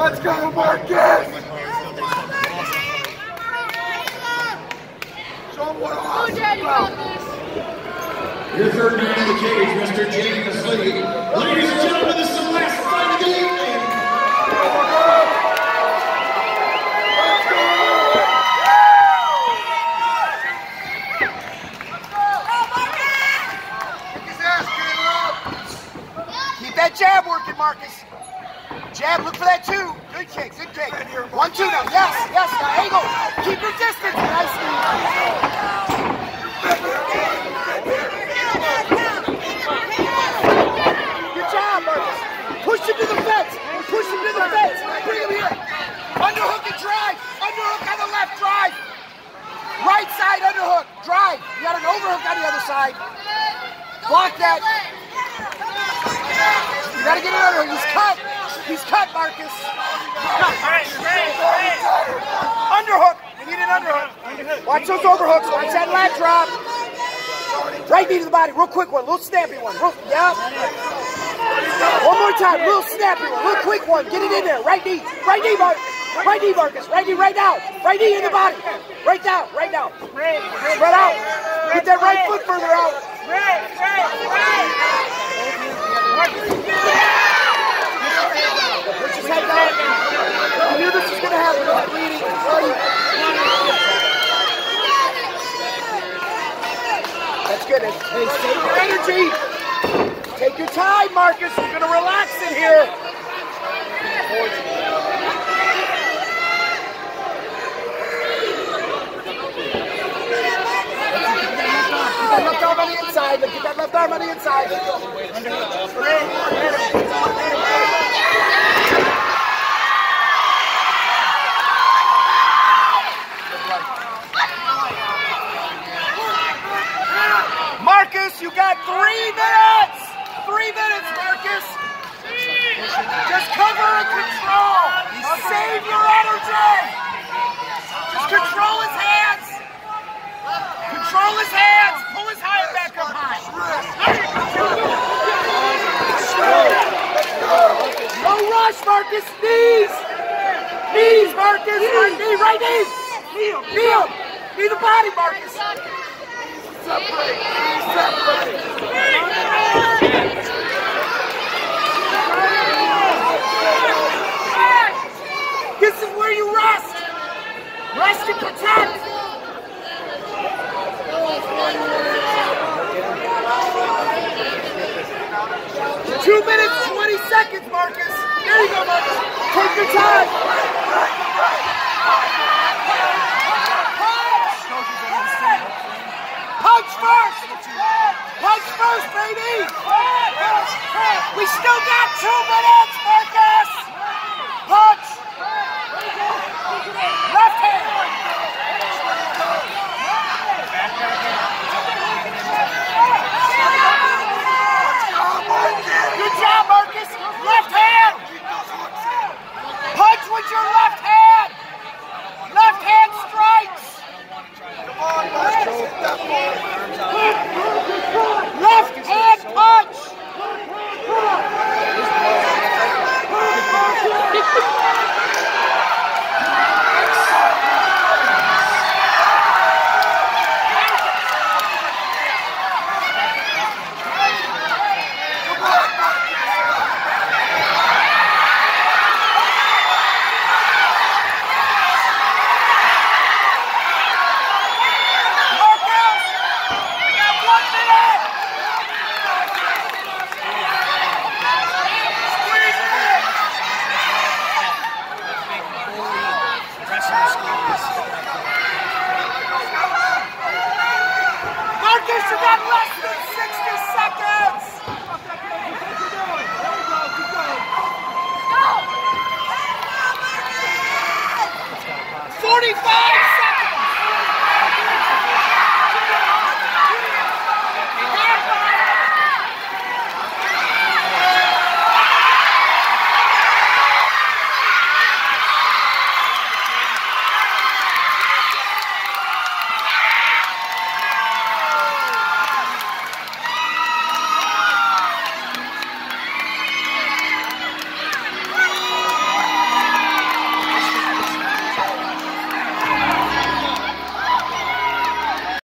Let's go, Marcus! Show him what Oh, Daddy, got this. Your third man in the cage, Mr. James Lee. Ladies and gentlemen, this is the last fight of the evening. Keep that jab working, Marcus. Jab, look for that two. Good kick, good kick. One, two now. Yes, yes, angle. Keep your distance. Nice Good job, Marcus. Push him to the fence. Push him to the fence. Bring him here. Underhook and drive. Underhook on the left, drive. Right side underhook, drive. You got an overhook on the other side. Block that. You gotta get it under. He's cut. He's cut, Marcus. Underhook. You need an underhook. Watch those overhooks. Watch that lat drop. Right knee to the body. Real quick one. Little snappy one. Real, yeah. One more time. Real snappy one. Real quick one. Get it in there. Right knee. Right knee, Marcus. Right knee, Marcus. Right knee right now. Right knee in the body. Right down. Right now. Spread out. Get that right foot further out. That's good. Hey, save your energy. Take your time, Marcus. You're going to relax in here. Left arm on the inside. Keep that left arm on the inside. You got three minutes. Three minutes, Marcus. Just cover and control. Save your energy. Just control his hands. Control his hands. Pull his high back up high. No rush, Marcus. Knees. Knees, Marcus. Right knee, right knee. Kneel, kneel. Knee the body, Marcus. This is where you rest. Rest and protect. Two minutes, 20 seconds, Marcus. There you go, Marcus. Take your time. Still got